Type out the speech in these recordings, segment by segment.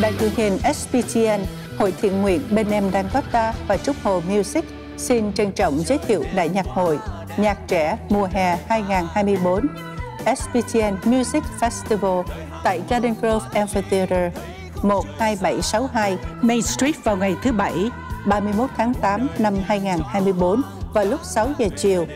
Đài truyền hình SPTN, Hội thiện nguyện bên em đang có ta và Trúc Hồ Music xin trân trọng giới thiệu Đại nhạc hội Nhạc trẻ mùa hè 2024 SPTN Music Festival tại Garden Grove Amphitheater 12762 Main Street vào ngày thứ Bảy 31 tháng 8 năm 2024 vào lúc 6 giờ chiều.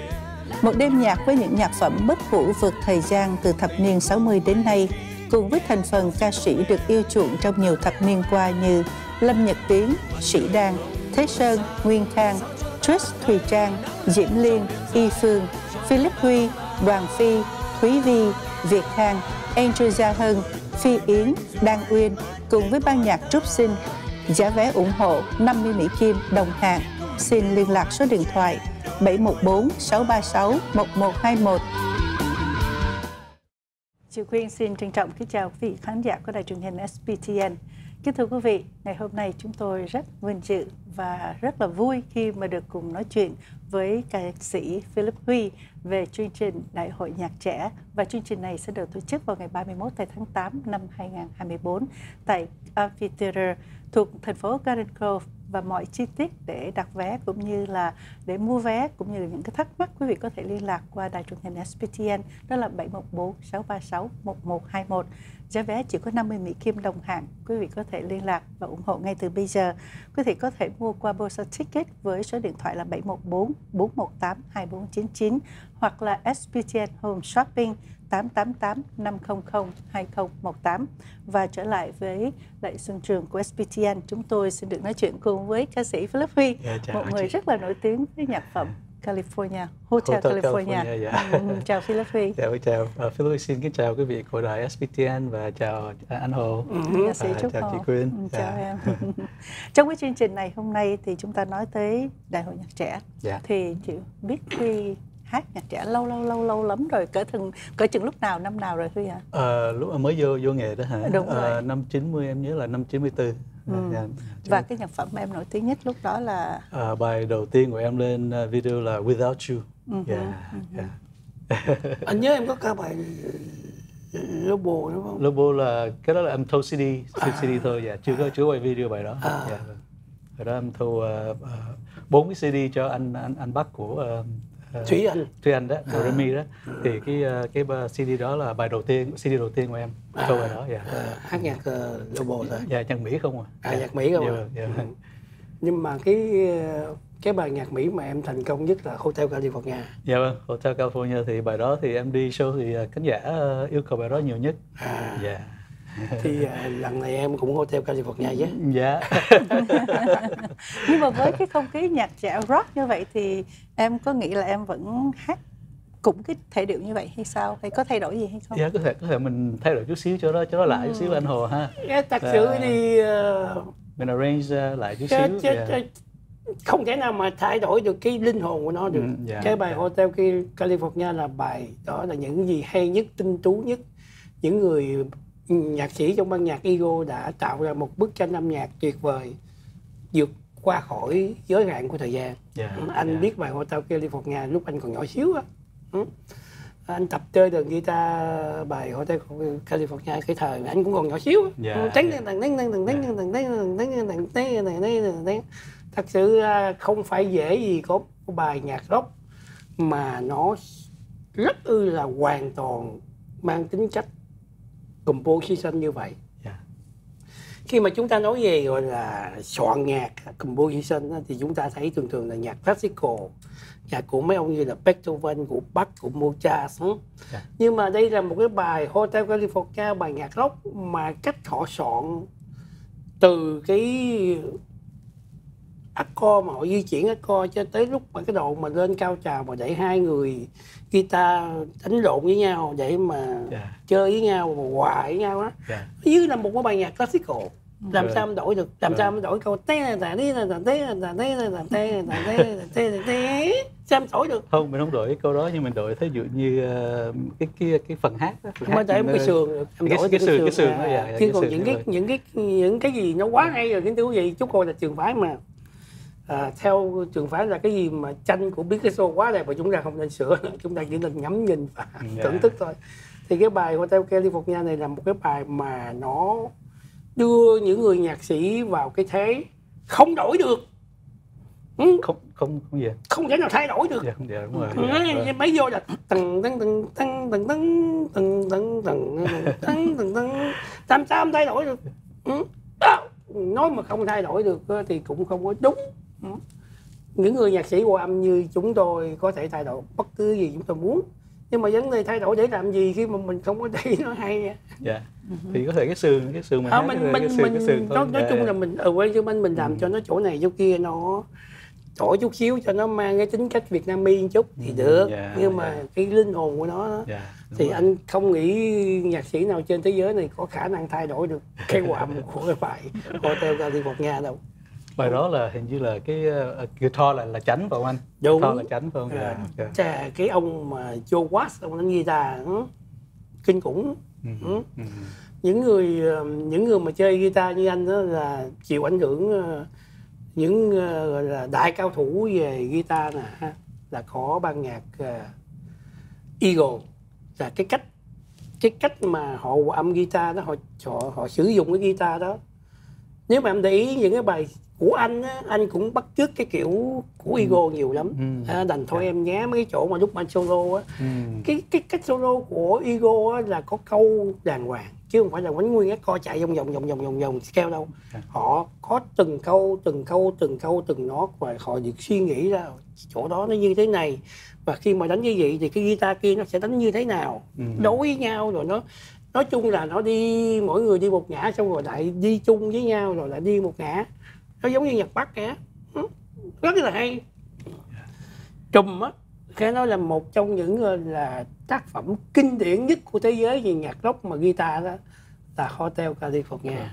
Một đêm nhạc với những nhạc phẩm bất hủ vượt thời gian từ thập niên 60 đến nay, cùng với thành phần ca sĩ được yêu chuộng trong nhiều thập niên qua như Lâm Nhật Tiến, Sĩ Đan, Thế Sơn, Nguyên Khang, Trish Thùy Trang, Diễm Liên, Y Phương, Philip Huy, Đoàn Phi, Thúy Vi, Việt Khang, Angel Gia Hân, Phi Yến, Đan Uyên cùng với ban nhạc Trúc Sinh. Giá vé ủng hộ 50 Mỹ Kim đồng hàng. Xin liên lạc số điện thoại 714 636 1121. Chị Quyên xin trân trọng kính chào quý vị khán giả của đài truyền hình SPTN. Kính thưa quý vị, ngày hôm nay chúng tôi rất vinh dự và rất là vui khi mà được cùng nói chuyện với ca sĩ Philip Huy về chương trình Đại hội Nhạc Trẻ và chương trình này sẽ được tổ chức vào ngày 31 tháng 8 năm 2024 tại Amphitheater thuộc thành phố Garden Grove và mọi chi tiết để đặt vé cũng như là để mua vé cũng như là những cái thắc mắc quý vị có thể liên lạc qua đài truyền hình SPTN đó là 714 636 1121 giá vé chỉ có 50 Mỹ Kim đồng hàng quý vị có thể liên lạc và ủng hộ ngay từ bây giờ. Quý vị có thể mua qua Bosa Ticket với số điện thoại là 714 418 2499 hoặc là SPTN Home Shopping 888 500 2018 và trở lại với lại Xuân Trường của SPTN chúng tôi xin được nói chuyện cùng với ca sĩ Philip Huy Dạ, chào một người chị. rất là nổi tiếng với nhạc phẩm California Hotel, Hotel California, California, dạ. Ừ, chào Philip Huy Chào, chào. Uh, Philip xin kính chào quý vị của đài SPTN và chào anh Hồ. ca sĩ Và Trúc chào Hồ. chị Quyên. Ừ, chào Dạ. em trong cái chương trình này hôm nay thì chúng ta nói tới đại hội nhạc trẻ Dạ. thì chị biết Huy hát nhạc trẻ lâu lâu lâu lâu lắm rồi cỡ từng cỡ chừng lúc nào năm nào rồi Huy hả Ờ, lúc mới vô vô nghề đó hả? Đúng Ờ, rồi. năm 90 em nhớ là năm 94. Ừ. Dạ. và cái nhạc phẩm em nổi tiếng nhất lúc đó là Ờ, bài đầu tiên của em lên uh, video là Without You. Ừ Dạ. dạ. anh nhớ em có ca bài Lobo đúng không? Lobo là cái đó là em thâu CD, CD thôi dạ, chưa có chưa quay video bài đó. À. Dạ. vâng. Hồi đó em thâu ờ, ờ, bốn cái CD cho anh anh anh Bắc của ờ, Thúy Anh. Thúy Anh đó, Do Re Mi đó. Thì cái ờ, cái ba- CD đó là bài đầu tiên, CD đầu tiên của em. Câu bài đó dạ. Ờ, hát nhạc Lobo thôi Dạ nhạc Mỹ không à. À, nhạc Mỹ không Dạ, à? vâng, dạ, vâng. nhưng mà cái ờ, cái bài nhạc Mỹ mà em thành công nhất là Hotel California Dạ vâng, Hotel California thì bài đó thì em đi show thì ờ, khán giả ờ, yêu cầu bài đó nhiều nhất. à, Dạ. thì ờ, lần này em cũng Hotel California chứ Dạ. nhưng mà với cái không khí nhạc trẻ rock như vậy thì em có nghĩ là em vẫn hát cũng cái thể điệu như vậy hay sao hay có thay đổi gì hay không Dạ có thể có thể mình thay đổi chút xíu cho nó cho nó lại chút xíu anh Hồ ha. Dạ, thật sự À. thì ờ, Mình arrange uh, lại chút xíu. chứ, dạ. chứ, không thể nào mà thay đổi được cái linh hồn của nó được Ừ, dạ, cái bài dạ. Hotel California là bài đó là những gì hay nhất tinh tú nhất những người nhạc sĩ trong ban nhạc Ego đã tạo ra một bức tranh âm nhạc tuyệt vời vượt qua khỏi giới hạn của thời gian yeah, anh yeah. biết bài Hotel California lúc anh còn nhỏ xíu á anh tập chơi đàn guitar bài Hotel California cái thời anh cũng còn nhỏ xíu á thật sự không phải dễ gì có bài nhạc rock mà nó rất ư là hoàn toàn mang tính chất composition như vậy Dạ. khi mà chúng ta nói về gọi là soạn nhạc composition thì chúng ta thấy thường thường là nhạc classical nhạc của mấy ông như là Beethoven của Bach của Mozart ừ. Dạ. nhưng mà đây là một cái bài Hotel California bài nhạc rock mà cách họ soạn từ cái accord mà họ di chuyển accord cho tới lúc mà cái độ mà lên cao trào mà để hai người guitar đánh lộn với nhau để mà Dạ. chơi với nhau và hòa với nhau đó Dạ. như là một cái bài nhạc classical làm Vâng. sao mà đổi được làm sao mà đổi câu té là tí là té là té là té là té là té là té sao mà đổi được Không, mình không đổi cái câu đó nhưng mình đổi thí dụ như ờ, cái kia cái phần hát đó, phần mới hát một nó- cái sườn em đổi cái sườn- cái sườn à. dạ, dạ, chứ còn những cái những cái những cái gì nó quá hay rồi cái thứ gì chút coi là trường phái mà à, theo trường phái là cái gì mà tranh của Picasso quá đẹp và chúng ta không nên sửa nữa chúng ta chỉ nên ngắm nhìn và Dạ. thưởng thức thôi thì cái bài Hotel California này là một cái bài mà nó đưa những người nhạc sĩ vào cái thế không đổi được ừ, không không không gì không thể nào thay đổi được dạ không dạ đúng rồi Ừ, dạ, vâng. mấy vô là tầng tầng tầng tầng tầng tầng tầng tầng tầng tầng tầng tầng sao không thay đổi được ừ. Nói mà không thay đổi được thì cũng không có đúng ừ. Những người nhạc sĩ hòa âm như chúng tôi có thể thay đổi bất cứ gì chúng tôi muốn. Nhưng mà vấn đề thay đổi để làm gì khi mà mình không có thấy nó hay dạ. Thì có thể cái sườn cái sườn mình à, hát mình cái, mình cái cái sườn mình thôi. nói, nói Dạ, chung là mình ở quê chứ mình mình làm cho nó chỗ này chỗ kia nó đổi chút xíu cho nó mang cái tính cách Việt Nam mi chút thì Ừ, được. dạ, nhưng mà dạ. cái linh hồn của nó đúng thì rồi. anh không nghĩ nhạc sĩ nào trên thế giới này có khả năng thay đổi được cái hòa âm của cái bài Hotel California đâu bài đó là hình như là cái uh, guitar là là chánh phải không anh? Đúng. guitar là chánh phải không? À, dạ. chà, cái ông mà Joe Watts ông đánh guitar ừ, kinh khủng. Ừ, ừ. ừ, những người ờ, những người mà chơi guitar như anh đó là chịu ảnh hưởng ờ, những ờ, gọi là đại cao thủ về guitar nè là có ban nhạc ờ, Eagle. Là cái cách cái cách mà họ âm guitar đó họ họ, họ sử dụng cái guitar đó. Nếu mà em để ý những cái bài của anh á, anh cũng bắt chước cái kiểu của Eagle nhiều lắm Ừ. à, đành thôi em nhé mấy cái chỗ mà lúc mà anh solo á ừ. cái cái cách solo của Ego á, là có câu đàng hoàng chứ không phải là quánh nguyên cái co chạy vòng vòng vòng vòng vòng vòng scale đâu À. họ có từng câu từng câu từng câu từng nốt và họ được suy nghĩ ra chỗ đó nó như thế này và khi mà đánh như vậy thì cái guitar kia nó sẽ đánh như thế nào Ừ. đối với nhau rồi nó nói chung là nó đi mỗi người đi một ngã xong rồi lại đi chung với nhau rồi lại đi một ngã nó giống như nhạc bắc cả Ừ, rất là hay. Trùm á cái nó là một trong những ờ, là tác phẩm kinh điển nhất của thế giới về nhạc rock mà guitar đó là Hotel California.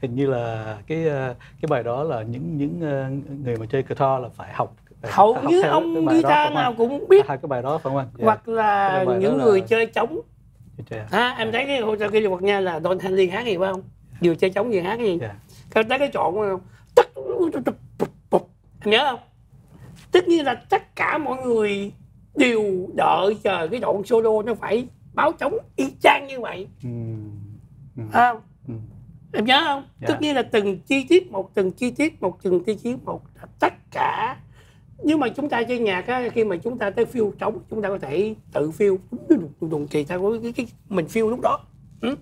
Hình như là cái uh, cái bài đó là những những uh, người mà chơi guitar là phải học phải hầu như ông guitar phải nào cũng biết. Hai cái bài đó phải không anh? Dạ. hoặc là những là- người chơi trống. Chơi- à, em thấy cái Hotel California là Don Henley hát gì phải không? Vừa chơi trống vừa hát gì? Dạ. cái cái chọn không tất nhớ không tất nhiên là tất cả mọi người đều đợi chờ cái đoạn solo nó phải báo trống y chang như vậy Ừ. Ừ. à, Ừ. em nhớ không Dạ. tất nhiên là từng chi tiết một từng chi tiết một từng chi tiết một là tất cả nhưng mà chúng ta chơi nhạc á, khi mà chúng ta tới phiêu trống chúng ta có thể tự phiêu đùng đùng tùy theo cái, cái, cái mình phiêu lúc đó ừ?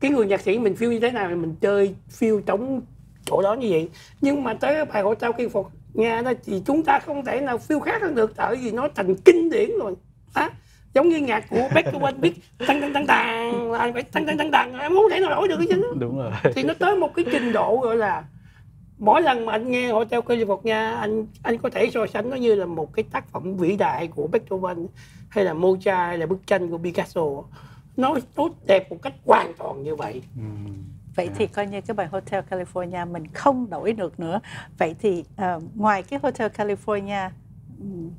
cái người nhạc sĩ mình phiêu như thế nào thì mình chơi phiêu trống chỗ đó như vậy. Nhưng mà tới bài hội trao kinh phục nha đó thì chúng ta không thể nào phiêu khác được tại vì nó thành kinh điển rồi. Á giống như nhạc của Beethoven biết tăng tăng tăng tăng là anh phải tăng tăng tăng tăng em không thể nào đổi được cái chứ đúng rồi. Thì nó tới một cái trình độ gọi là mỗi lần mà anh nghe Hotel California anh anh có thể so sánh nó như là một cái tác phẩm vĩ đại của Beethoven hay là Mozart hay là bức tranh của Picasso. Nó tốt đẹp một cách hoàn toàn như vậy. Ừ. Vậy thì coi như cái bài Hotel California mình không đổi được nữa. Vậy thì ờ, ngoài cái Hotel California ừm,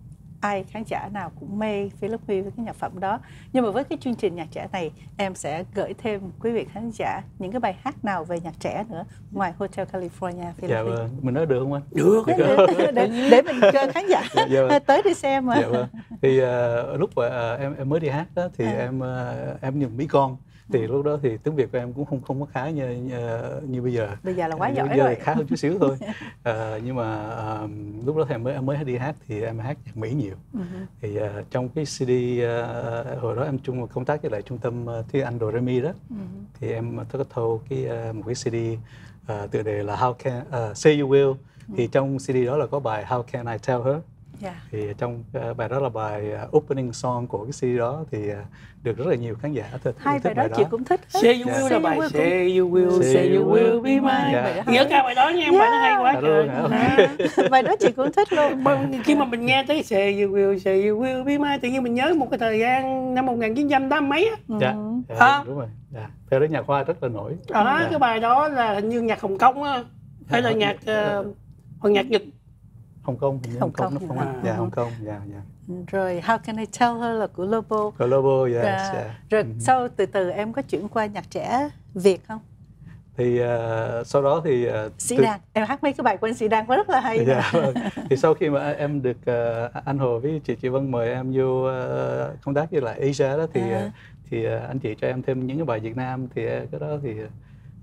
ai khán giả nào cũng mê Philip Huy với cái nhạc phẩm đó. Nhưng mà với cái chương trình nhạc trẻ này em sẽ gửi thêm quý vị khán giả những cái bài hát nào về nhạc trẻ nữa ngoài Hotel California Philip dạ Huy. vâng mình nói được không anh được Để, để, để, để mình cho khán giả Dạ vâng. tới đi xem mà. dạ vâng thì ờ, lúc mà ờ, em em mới đi hát đó thì À. em ờ, em dùng mỹ con thì lúc đó thì tiếng việt của em cũng không không có khá như như, như bây giờ. Bây giờ là quá Như giỏi bây giờ rồi. thì khá hơn chút xíu thôi. Ờ, nhưng mà ờ, lúc đó thì em mới em mới đi hát thì em hát nhạc mỹ nhiều. Ừ. thì ờ, trong cái CD ờ, hồi đó em chung công tác với lại trung tâm uh, tiếng Anh Do Re Mi đó. Ừ. thì em có thâu cái một cái CD ờ, tựa đề là How Can ờ, Say You Will. Thì trong CD đó là có bài How Can I Tell Her Dạ. thì trong ờ, bài đó là bài ờ, opening song của cái CD đó thì ờ, được rất là nhiều khán giả thích Hai thích bài đó chị cũng thích. Say you Dạ. will Say là bài you will Say you will, Say you will be mine Dạ. Nhớ ca bài đó nha em, bài nó hay quá Dạ trời luôn? À. bài đó chị cũng thích luôn. Khi mà mình nghe tới Say you will, say you will be mine tự nhiên mình nhớ một cái thời gian năm 1980 mấy á dạ, Ừ. dạ À. đúng rồi dạ. theo đó nhạc hoa rất là nổi đó Dạ. cái bài đó là hình như nhạc Hồng Kông á hay là Dạ. nhạc hoặc nhạc Nhật Hồng Kông hình như Hồng Hồng Kông, Kông, nó không dạ. anh dạ Hồng Kông dạ dạ Rồi How Can I Tell Her là của Lobo. Global yes Và- dạ Rồi Mhm. sau từ từ em có chuyển qua nhạc trẻ Việt không? thì uh, sau đó thì uh, sĩ từ... em hát mấy cái bài của anh sĩ đàn rất là hay dạ, vâng. thì sau khi mà em được uh, anh hồ với chị chị vân mời em vô uh, công tác với lại asia đó thì à. uh, thì uh, anh chị cho em thêm những cái bài việt nam thì uh, cái đó thì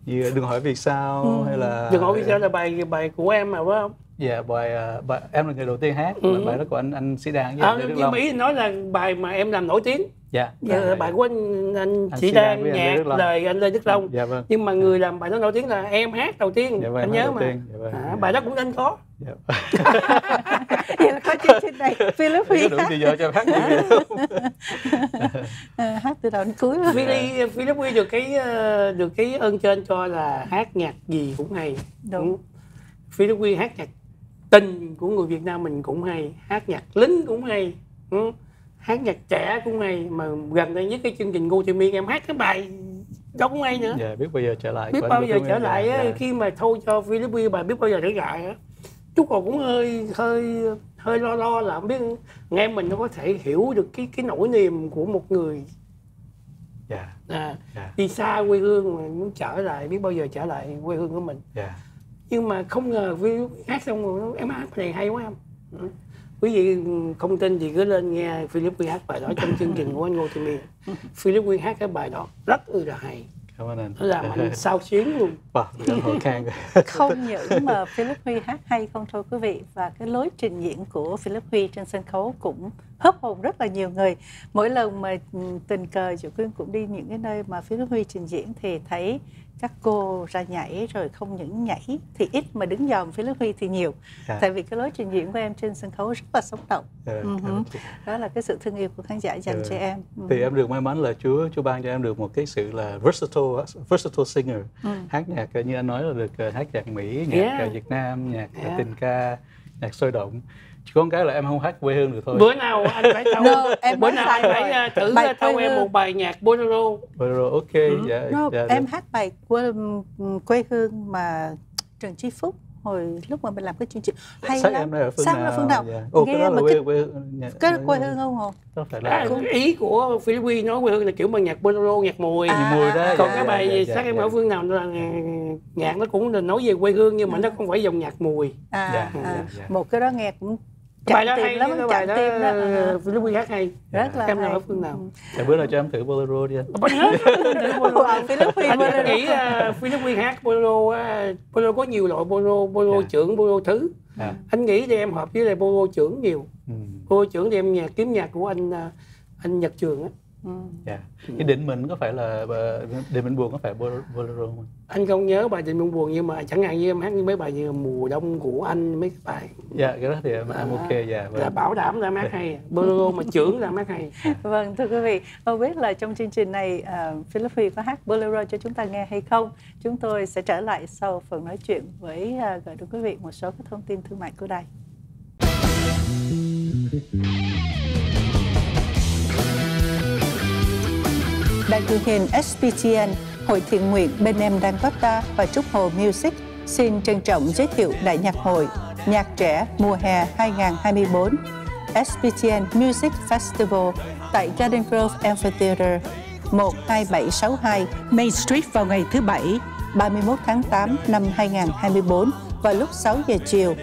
như đừng hỏi vì sao ừ. hay là đừng hỏi vì sao là bài bài của em mà phải không dạ bài, uh, bài em là người đầu tiên hát ừ. bài đó của anh anh sĩ đan với à, nhưng mỹ nói là bài mà em làm nổi tiếng. Dạ, dạ, dạ bài của anh anh, anh sĩ đan nhạc lời anh lê đức long. Dạ, vâng. nhưng mà người làm bài đó nổi tiếng là em hát đầu tiên dạ, vâng, anh nhớ mà. tiên. Dạ, vâng. à, bài đó cũng nên có. Dạ. vậy là có chương trình này Philip Huy đủ thì giờ cho hát à, hát từ đầu đến cuối Philip Philip Huy được cái ờ, được cái ơn trên cho là hát nhạc gì cũng hay. Đúng. Philip Huy hát nhạc tình của người Việt Nam mình cũng hay hát nhạc lính cũng hay ừ. hát nhạc trẻ cũng hay mà gần đây nhất cái chương trình Go To Me em hát cái bài đó cũng hay nữa dạ biết bao giờ trở lại biết bao giờ trở lại á, dạ. khi mà thôi cho Philippines bài biết bao giờ trở lại á chút còn cũng hơi hơi hơi lo lo là không biết nghe mình nó có thể hiểu được cái cái nỗi niềm của một người yeah. à, yeah. đi xa quê hương mà muốn trở lại biết bao giờ trở lại quê hương của mình yeah nhưng mà không ngờ vì hát xong rồi em hát này hay quá em ừ. quý vị không tin thì cứ lên nghe Philip Quy hát bài đó trong chương trình của anh Ngô Thị Miên Philip Quy hát cái bài đó rất ư là hay. Cảm ơn anh. Làm anh sao xuyến luôn. Wow, không những mà Philip Huy hát hay không thôi quý vị và cái lối trình diễn của Philip Huy trên sân khấu cũng hấp hồn rất là nhiều người. Mỗi lần mà ừ, tình cờ chị Quyên cũng đi những cái nơi mà Philip Huy trình diễn thì thấy các cô ra nhảy rồi không những nhảy thì ít mà đứng dòm Philip Huy thì nhiều à. tại vì cái lối trình diễn của em trên sân khấu rất là sống động à, uh-huh. đó là cái sự thương yêu của khán giả dành à. cho em uh-huh. thì em được may mắn là Chúa Chúa ban cho em được một cái sự là versatile versatile singer uh-huh. hát nhạc như anh nói là được hát nhạc Mỹ nhạc yeah. Việt Nam nhạc yeah. tình ca nhạc sôi động chỉ có một cái là em không hát quê hương được thôi bữa nào anh phải tao no, em bữa nào anh phải rồi. thử bài tao em một bài nhạc bolero bolero ok ừ. dạ, no, dạ, em được. hát bài quê, quê hương mà Trần Chi Phúc hồi lúc mà mình làm cái chương trình hay Sắc lắm. em ở phương Sắc nào? phương nào? Yeah. Ồ, cái đó là quê, quê, nhà, cái quê hương không hồn? Đó phải là à, ý của Philippines nói quê hương là kiểu bằng nhạc bolero, nhạc mùi. À, mùi đó. Còn dạ, cái bài dạ, dạ, Sắc em dạ. ở phương nào là nhạc nó cũng là nói về quê hương nhưng mà nó không phải dòng nhạc mùi. À, dạ, à, dạ, dạ. một cái đó nghe cũng bài đó hay lắm cái bài đó Philippines hát hay. Rất là em nào ở phương nào? Dạ bữa nào cho em thử bolero đi anh. Anh nghĩ Philippines hát bolero bolero có nhiều loại bolero bolero trưởng bolero thứ. Anh nghĩ thì em hợp với lại bolero trưởng nhiều. Bolero trưởng thì em nhạc kiếm nhạc của anh anh Nhật Trường á Ừ. Yeah. Dạ. cái định mình có phải là định mình buồn có phải bolero không anh không nhớ bài định mình buồn nhưng mà chẳng hạn như em hát như mấy bài như mùa đông của anh mấy cái bài dạ yeah, cái đó thì em, à, em ok dạ vâng. là bảo đảm là hát hay bolero mà trưởng là hát hay vâng thưa quý vị không biết là trong chương trình này uh, Philip Huy có hát bolero cho chúng ta nghe hay không chúng tôi sẽ trở lại sau phần nói chuyện với uh, gửi đến quý vị một số các thông tin thương mại của đài Đài truyền hình SPTN, Hội thiện nguyện Bên Em Đang Có Ta và Trúc Hồ Music xin trân trọng giới thiệu Đại nhạc hội Nhạc trẻ mùa hè 2024 SPTN Music Festival tại Garden Grove Amphitheater 12762 Main Street vào ngày thứ Bảy 31 tháng 8 năm 2024 vào lúc 6 giờ chiều.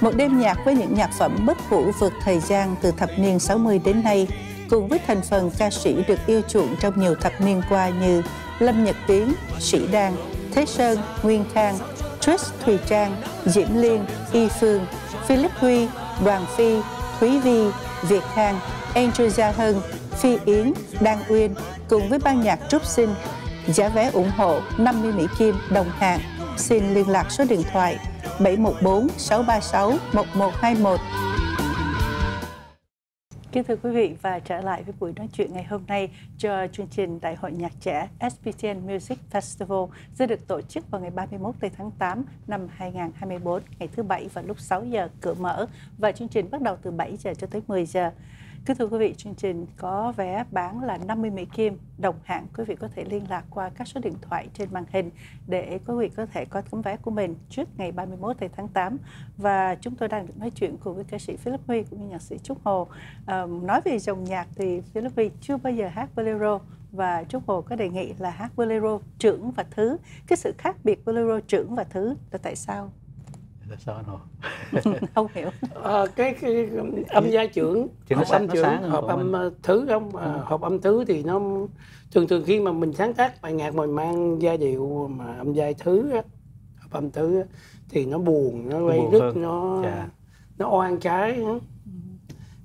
Một đêm nhạc với những nhạc phẩm bất hủ vượt thời gian từ thập niên 60 đến nay cùng với thành phần ca sĩ được yêu chuộng trong nhiều thập niên qua như Lâm Nhật Tiến, Sĩ Đan, Thế Sơn, Nguyên Khang, Trish Thùy Trang, Diễm Liên, Y Phương, Philip Huy, Đoàn Phi, Thúy Vi, Việt Khang, Angel Gia Hân, Phi Yến, Đan Uyên cùng với ban nhạc Trúc Sinh. Giá vé ủng hộ 50 Mỹ Kim đồng hàng. Xin liên lạc số điện thoại 714 636 1121. Kính thưa quý vị và trở lại với buổi nói chuyện ngày hôm nay cho chương trình Đại hội nhạc trẻ SPTN Music Festival sẽ được tổ chức vào ngày 31 tháng 8 năm 2024, ngày thứ Bảy vào lúc 6 giờ cửa mở và chương trình bắt đầu từ 7 giờ cho tới 10 giờ. Kính thưa quý vị, chương trình có vé bán là 50 Mỹ Kim đồng hạng. Quý vị có thể liên lạc qua các số điện thoại trên màn hình để quý vị có thể có tấm vé của mình trước ngày 31 tháng 8. Và chúng tôi đang được nói chuyện cùng với ca sĩ Philip Huy cũng như nhạc sĩ Trúc Hồ. À, nói về dòng nhạc thì Philip Huy chưa bao giờ hát bolero và Trúc Hồ có đề nghị là hát bolero trưởng và thứ cái sự khác biệt bolero trưởng và thứ là tại sao là sao Hồ không hiểu à, cái, cái âm gia trưởng Thì nó hợp sáng- âm nó trưởng sáng hợp âm mình. ờ, thứ không à, hợp âm thứ thì nó thường thường khi mà mình sáng tác bài nhạc mà mang giai điệu mà âm giai thứ á, hợp âm thứ á, thì nó buồn nó đứt hơn. nó Dạ. nó oan trái á.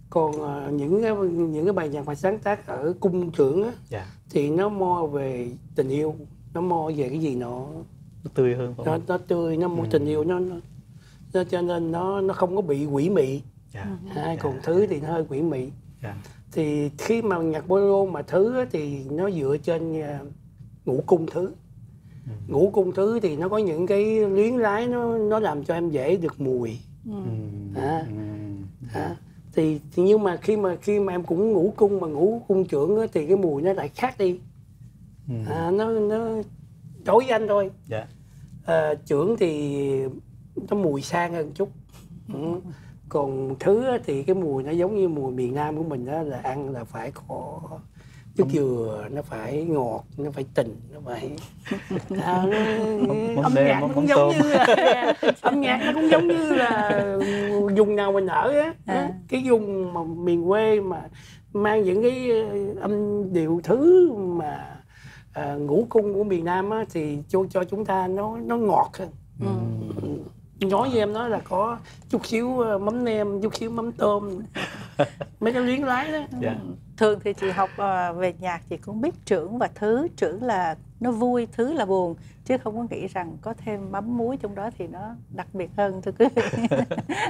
còn ờ, những cái những cái bài nhạc mà sáng tác ở cung trưởng á, dạ thì nó mo về tình yêu nó mo về cái gì nó nó tươi hơn nó, nó tươi nó mo tình yêu nó, nó nó cho nên nó nó không có bị quỷ mị. Dạ. Hai còn thứ thì nó hơi quỷ mị. Dạ. Thì khi mà nhạc bolero mà thứ á, thì nó dựa trên à, ngũ cung thứ. Ngũ cung thứ thì nó có những cái luyến lái nó nó làm cho em dễ được mùi. Ừm, À. à, thì, thì nhưng mà khi mà khi mà em cũng ngũ cung mà ngũ cung trưởng á, thì cái mùi nó lại khác đi. Ừm, à, nó nó đối với anh thôi. Dạ. À, trưởng thì nó mùi sang hơn chút ừ. còn thứ á, thì cái mùi nó giống như mùi miền Nam của mình đó là ăn là phải có nước dừa nó phải ngọt nó phải tình nó phải à, Mắm- mắm âm nêm, nhạc nó mắm- cũng giống tôm. như là âm nhạc nó cũng giống như là vùng nào mình ở á À. cái vùng mà miền quê mà mang những cái ờ, âm điệu thứ mà à, ngũ cung của miền Nam á, thì cho cho chúng ta nó nó ngọt hơn nói với em nói là có chút xíu ờ, mắm nêm chút xíu mắm tôm. Mấy cái luyến lái đó. Dạ. Thường thì chị học ờ, về nhạc chị cũng biết trưởng và thứ. Trưởng là nó vui thứ là buồn. Chứ không có nghĩ rằng có thêm mắm muối trong đó thì nó đặc biệt hơn thưa quý vị.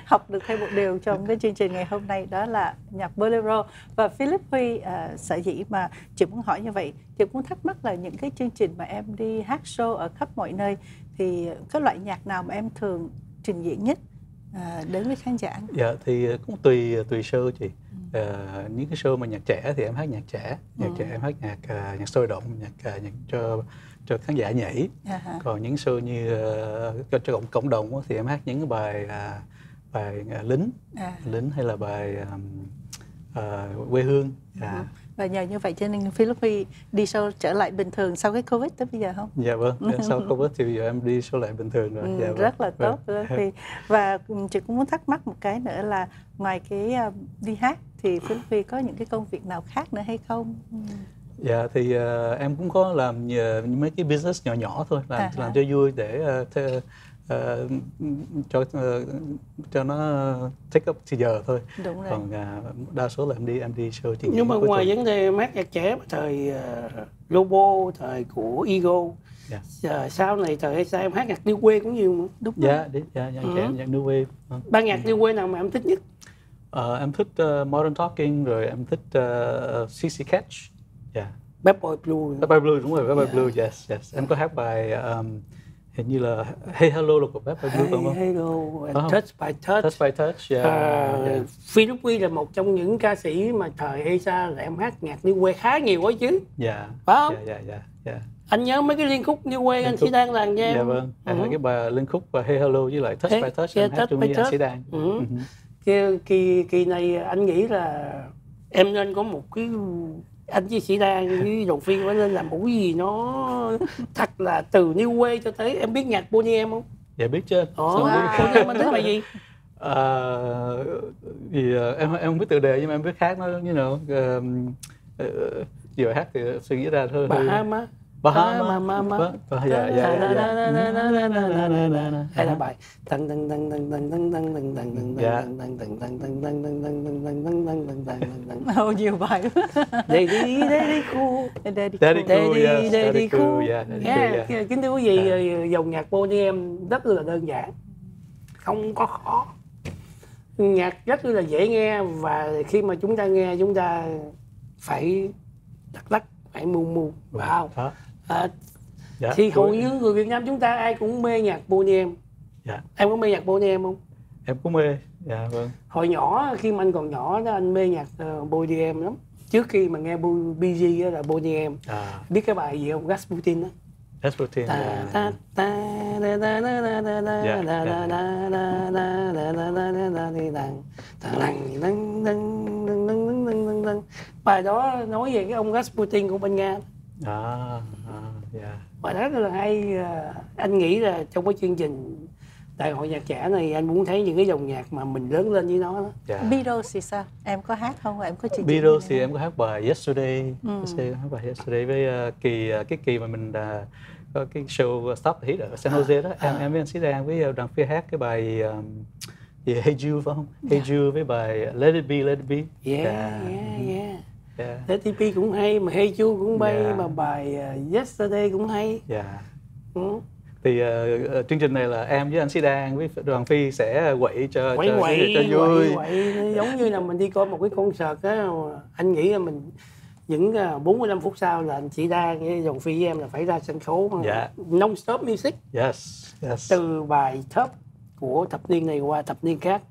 Học được thêm một điều trong cái chương trình ngày hôm nay đó là nhạc bolero. Và Philip Huy ờ, sở dĩ mà chị muốn hỏi như vậy chị cũng thắc mắc là những cái chương trình mà em đi hát show ở khắp mọi nơi thì cái loại nhạc nào mà em thường trình diễn nhất ờ, đến với khán giả Dạ thì cũng tùy tùy show chị. Ờ, những cái show mà nhạc trẻ thì em hát nhạc trẻ, nhạc trẻ em hát nhạc à, nhạc sôi động, nhạc à, nhạc cho cho khán giả nhảy. À. Còn những show như cho, cho cộng cộng đồng thì em hát những cái bài à, bài à, lính, À. lính hay là bài um, à, quê hương. Dạ. Và nhờ như vậy cho nên Philip Huy đi show trở lại bình thường sau cái Covid tới bây giờ không? Dạ vâng, sau Covid thì bây giờ em đi show lại bình thường rồi. Ừ, dạ, vâng. rất là Vâng. tốt Philip Huy và chị cũng muốn thắc mắc một cái nữa là ngoài cái ờ, đi hát thì Philip Huy có những cái công việc nào khác nữa hay không? Ừ. Dạ thì ờ, em cũng có làm nhờ mấy cái business nhỏ nhỏ thôi, làm À làm cho vui để ờ, ờ, cho ờ, cho nó take up thì giờ thôi. Đúng rồi. Còn à, đa số là em đi em đi show trình nhưng mà ngoài tuần. vấn đề mát nhạc trẻ thời ờ, Lobo thời của Ego Dạ. Giờ sau này thời hay sao em hát nhạc điêu quê cũng nhiều mà Đúng rồi. Dạ, đi, dạ, nhạc trẻ, Ừ. nhạc new wave. Vâng. ban nhạc điêu quê nào mà em thích nhất Ờ, em thích ờ, Modern Talking rồi em thích uh, CC Catch. Dạ. Bad Boy Blue Bad Boy Blue đúng rồi, Bad Boy Blue, yes, yes. Em có hát bài um, hình như là Hey Hello là của Boy Blue Hey, không? Hello and không? Touch by Touch Touch by Touch, yeah. À, yeah. Philip Quy là một trong những ca sĩ mà thời ESA là em hát nhạc điêu quê khá nhiều ấy chứ Dạ. Phải không? Dạ, dạ, dạ, dạ. anh nhớ mấy cái liên khúc điêu quê Liên anh khúc. chỉ đang làm cho em Dạ vâng, em Ừ. hát cái bài Linh Khúc và Hey Hello với lại Touch Hey, by Touch yeah, em hát chung với anh. Sĩ Đan. Ừ. Ừ. kỳ, kỳ kỳ này anh nghĩ là em nên có một cái anh với sĩ đan với đồng phiên phải nên làm cái gì nó thật là từ New Way cho tới em biết nhạc Boney em không? Dạ biết chứ. Ồ? Boney em anh thích bài gì? À, thì ờ, em em không biết tựa đề nhưng mà em biết hát nó như nào gì bài hát thì suy nghĩ ra thôi. Bahama. Bahama. Vâng, vâng, dạ, dạ, dạ, dạ. hay là bài tăng tăng tăng tăng tăng tăng tăng tăng tăng tăng Dạ. tăng tăng tăng tăng tăng tăng tăng tăng tăng tăng tăng tăng tăng tăng tăng Ồ, nhiều bài quá. đây đi đây đi khu Daddy Daddy cool. Daddy, Daddy Daddy cool. Yeah, kính thưa quý vị, ờ, dòng nhạc Boney em rất là đơn giản, không có khó. Nhạc rất là dễ nghe và khi mà chúng ta nghe chúng ta phải lắc lắc, phải mu mu, phải không? Đó. À, Dạ. thì hầu như người Việt Nam chúng ta ai cũng mê nhạc Boney em. Dạ. Em có mê nhạc Boney em không? Em cũng mê. Dạ vâng. Hồi nhỏ khi mà anh còn nhỏ đó anh mê nhạc uh, Boney em lắm. Trước khi mà nghe á là Boney em. À, Biết cái bài gì không? Rasputin á. Rasputin. ta dạ. ta ta Dạ, dạ. ta bài đó nói về cái ông Rasputin của bên Nga à, à yeah. bài đó rất là hay à, anh nghĩ là trong cái chương trình đại hội nhạc trẻ này anh muốn thấy những cái dòng nhạc mà mình lớn lên với nó đó. Yeah. Beatles thì sao em có hát không em có chương Beatles thì em có hát bài Yesterday ừ. hát bài Yesterday với uh, kỳ uh, cái kỳ mà mình uh, có cái show Stop the Hit ở San Jose đó à. em em với anh Sĩ Đan với đoàn phía hát cái bài um, gì Hey Jude phải không? Hey yeah. Jude với bài Let It Be Let It Be. Yeah, yeah, yeah. yeah. Be cũng hay mà Hey Jude cũng bay yeah. mà bài uh, Yesterday cũng hay. Yeah. Ừ thì uh, chương trình này là em với anh Sĩ Đan với đoàn Phi sẽ quậy cho quậy cho, quậy, cho vui quậy, quậy. giống như là mình đi coi một cái concert á anh nghĩ là mình những 45 phút sau là anh Sĩ Đan với đoàn Phi với em là phải ra sân khấu yeah. non stop music yes, yes. từ bài top của thập niên này qua thập niên khác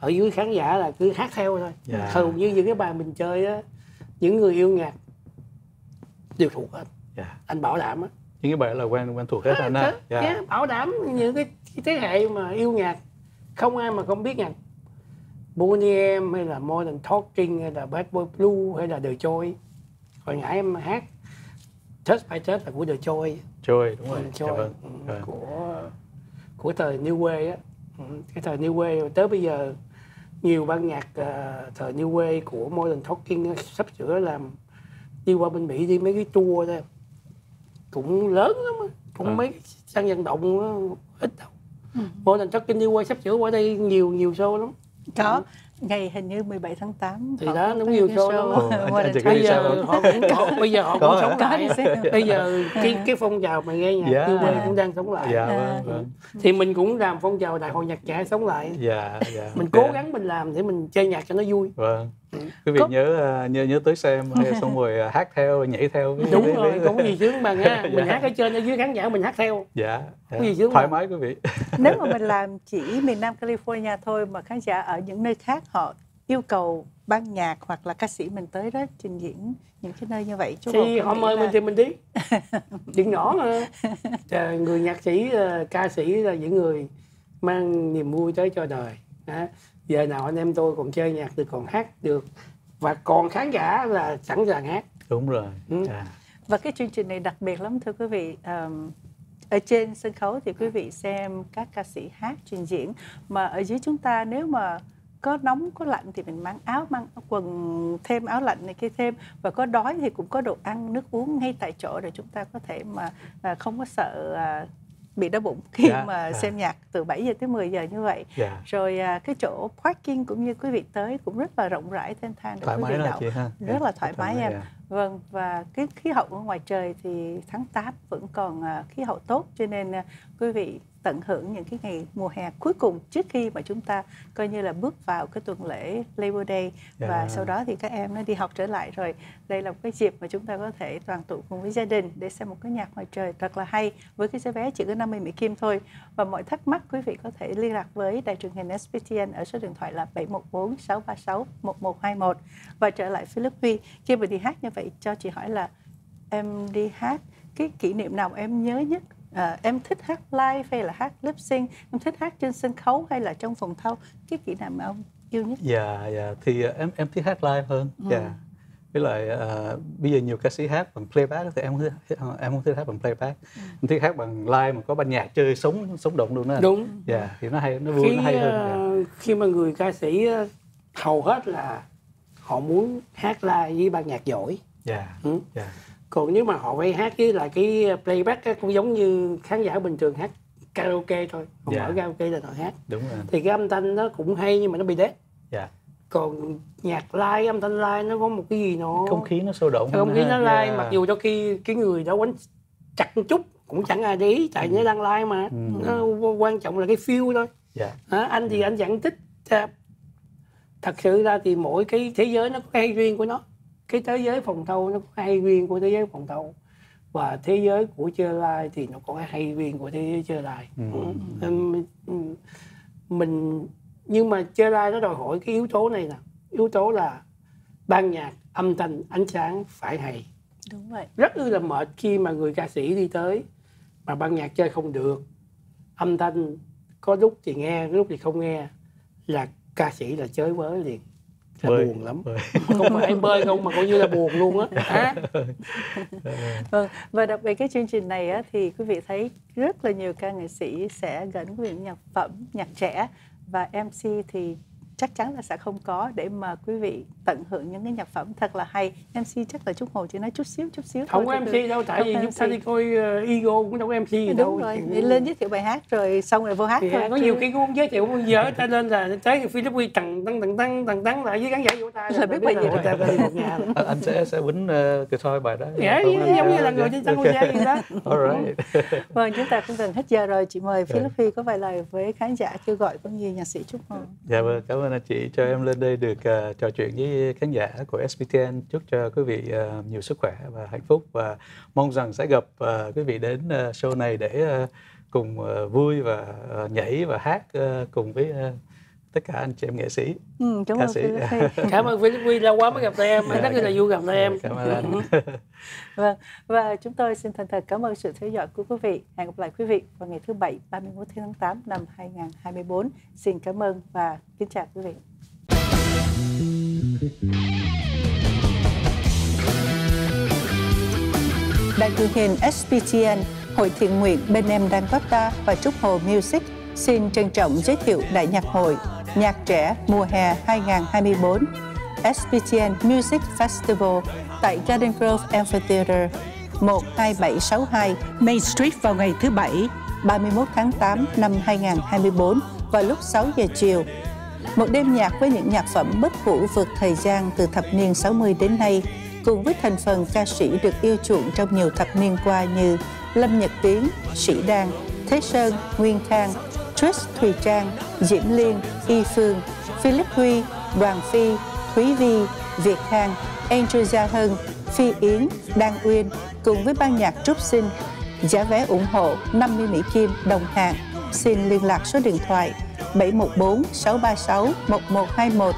ở dưới khán giả là cứ hát theo thôi yeah. hầu như những cái bài mình chơi á những người yêu nhạc đều thuộc hết. Yeah. anh bảo đảm á. Những cái bài là quen quen thuộc hết anh á yeah. yeah, bảo đảm những cái, thế hệ mà yêu nhạc không ai mà không biết nhạc Bonnie hay là Modern Talking hay là Bad Boy Blue hay là The Joy hồi nãy em hát Touch by Touch là của The Joy Joy đúng rồi. Joy, vâng. Ừ, của của thời New Way á. Ừ, cái thời New Way. Tới bây giờ nhiều ban nhạc uh, thời New Way của Modern Talking sắp sửa làm đi qua bên Mỹ đi mấy cái tour đó. Cũng lớn lắm cũng à. mấy sân vận động ít đâu. Ừ. Modern Talking New Way sắp sửa qua đây nhiều nhiều show lắm. Có. Ừ ngày hình như 17 tháng 8 thì đó nó nhiều show lắm bây giờ họ cũng có bây giờ họ cũng sống lại. Bây giờ cái cái phong trào mà nghe nhạc yeah. quê cũng đang sống lại. Yeah, vâng, vâng. thì mình cũng làm phong trào đại hội nhạc trẻ sống lại. Yeah, yeah, mình cố gắng mình làm để mình chơi nhạc cho nó vui. Vâng. Quý vị nhớ ờ, nhớ nhớ tới xem xong rồi ờ, hát theo nhảy theo đúng rồi cũng gì sướng bằng nha mình hát ở trên ở dưới khán giả mình hát theo. Dạ yeah, gì sướng thoải mái quý vị. Nếu mà mình làm chỉ miền Nam California thôi mà khán giả ở những nơi khác họ yêu cầu ban nhạc hoặc là ca sĩ mình tới đó trình diễn những cái nơi như vậy chú thì họ mời là... mình thì mình đi. Chuyện nhỏ mà. Người nhạc sĩ ờ, ca sĩ là những người mang niềm vui tới cho đời. À, giờ nào anh em tôi còn chơi nhạc được còn hát được. Và còn khán giả là sẵn sàng hát. Đúng rồi. Ừ. à. và cái chương trình này đặc biệt lắm thưa quý vị. Um, ở trên sân khấu thì quý vị xem các ca sĩ hát trình diễn. Mà ở dưới chúng ta nếu mà có nóng có lạnh thì mình mang áo mang quần thêm áo lạnh này kia thêm. Và có đói thì cũng có đồ ăn nước uống ngay tại chỗ để chúng ta có thể mà à, không có sợ à, bị đau bụng khi yeah, dạ, mà yeah. Dạ. xem nhạc từ 7 giờ tới 10 giờ như vậy. Yeah. Dạ. Rồi à, cái chỗ parking cũng như quý vị tới cũng rất là rộng rãi thênh thang để quý vị đậu. Rất yeah. là thoải mái em. Yeah. Vâng và cái khí hậu ở ngoài trời thì tháng 8 vẫn còn uh, khí hậu tốt cho nên uh, quý vị tận hưởng những cái ngày mùa hè cuối cùng trước khi mà chúng ta coi như là bước vào cái tuần lễ Labor Day. Yeah. và sau đó thì các em nó đi học trở lại rồi. Đây là một cái dịp mà chúng ta có thể đoàn tụ cùng với gia đình để xem một cái nhạc ngoài trời thật là hay với cái giá vé chỉ có 50 Mỹ Kim thôi. Và mọi thắc mắc quý vị có thể liên lạc với đài truyền hình SPTN ở số điện thoại là 714 636 1121 và trở lại Philip Huy khi mà đi hát như vậy cho chị hỏi là em đi hát cái kỷ niệm nào em nhớ nhất à, em thích hát live hay là hát lip sync em thích hát trên sân khấu hay là trong phòng thâu cái kỹ năng mà ông yêu nhất dạ dạ thì uh, em em thích hát live hơn ừ. dạ ừ. yeah. với lại uh, bây giờ nhiều ca sĩ hát bằng playback thì em không thích, em không thích hát bằng playback ừ. em thích hát bằng live mà có ban nhạc chơi sống sống động luôn đó đúng dạ yeah, thì nó hay nó vui khi, nó hay hơn yeah. Dạ. khi mà người ca sĩ hầu hết là họ muốn hát live với ban nhạc giỏi dạ yeah. ừ. yeah dạ còn nếu mà họ phải hát với lại cái playback á, cũng giống như khán giả bình thường hát karaoke thôi họ yeah. mở karaoke là họ hát đúng rồi thì cái âm thanh nó cũng hay nhưng mà nó bị đét yeah. còn nhạc live âm thanh live nó có một cái gì nó không khí nó sôi động không khí nó live yeah. mặc dù cho khi cái người đó quánh chặt một chút cũng chẳng ai để ý tại ừ. nó đang live mà ừ. nó quan trọng là cái feel thôi yeah. à, anh thì anh vẫn thích thật sự ra thì mỗi cái thế giới nó có cái hay riêng của nó cái thế giới phòng thâu nó có hay riêng của thế giới phòng thâu và thế giới của chơi lai thì nó có cái hay riêng của thế giới chơi lai. Ừ. Ừ. mình nhưng mà chơi lai nó đòi hỏi cái yếu tố này nè. Yếu tố là ban nhạc âm thanh ánh sáng phải hay. Đúng vậy. Rất là mệt khi mà người ca sĩ đi tới mà ban nhạc chơi không được. Âm thanh có lúc thì nghe lúc thì không nghe. Là ca sĩ là chơi với liền là bơi. buồn lắm bơi. không phải bơi không mà coi như là buồn luôn á à. vâng và đặc biệt cái chương trình này á, thì quý vị thấy rất là nhiều ca nghệ sĩ sẽ gắn với nhạc phẩm nhạc trẻ và MC thì chắc chắn là sẽ không có để mà quý vị tận hưởng những cái nhạc phẩm thật là hay. MC chắc là Trúc Hồ chỉ nói chút xíu chút xíu không có MC đâu tại vì chúng ta đi coi uh, Ego cũng đâu có MC gì đúng đâu. rồi ừ. lên giới thiệu bài hát rồi xong rồi vô hát thì thôi có nhiều cái cũng giới thiệu bây giờ cho nên là tới Philippines tầng tăng tầng tăng tầng tăng lại với khán giả vỗ tay là biết bài gì rồi anh sẽ sẽ quýnh uh, cái thôi bài đó. Dạ giống như là người trên sân okay. vậy đó. Vâng chúng ta cũng gần hết giờ rồi. Chị mời Philippines có vài lời với khán giả kêu gọi cũng như nhạc sĩ Trúc Hồ dạ vâng cảm ơn anh chị cho em lên đây được uh, trò chuyện với khán giả của SPTN. Chúc cho quý vị uh, nhiều sức khỏe và hạnh phúc và mong rằng sẽ gặp uh, quý vị đến uh, show này để uh, cùng uh, vui và uh, nhảy và hát uh, cùng với uh, tất cả anh chị em nghệ sĩ. Ừ, cảm ca ơn sĩ. Cảm ơn Philippines lâu quá mới gặp em. Dạ, rất là vui gặp em. cảm ơn anh. Vâng và chúng tôi xin thành thật cảm ơn sự theo dõi của quý vị. Hẹn gặp lại quý vị vào ngày thứ bảy 31 tháng 8 năm 2024 xin cảm ơn và kính chào quý vị. Đài truyền hình SPTN, Hội thiện nguyện bên em Dakota và Trúc Hồ Music xin trân trọng giới thiệu Đại nhạc hội Nhạc trẻ mùa hè 2024 SPTN Music Festival tại Garden Grove Amphitheater 12762 Main Street vào ngày thứ Bảy 31 tháng 8 năm 2024 vào lúc 6 giờ chiều. Một đêm nhạc với những nhạc phẩm bất hủ vượt thời gian từ thập niên 60 đến nay, cùng với thành phần ca sĩ được yêu chuộng trong nhiều thập niên qua như Lâm Nhật Tiến, Sĩ Đan, Thế Sơn, Nguyên Khang, Trish Thùy Trang, Diễm Liên, Y Phương, Philip Huy, Đoàn Phi, Thúy Vi, Việt Khang, Angel Gia Hân, Phi Yến, Đan Uyên cùng với ban nhạc Trúc Sinh. Giá vé ủng hộ 50 Mỹ Kim đồng hàng. Xin liên lạc số điện thoại 714 636 1121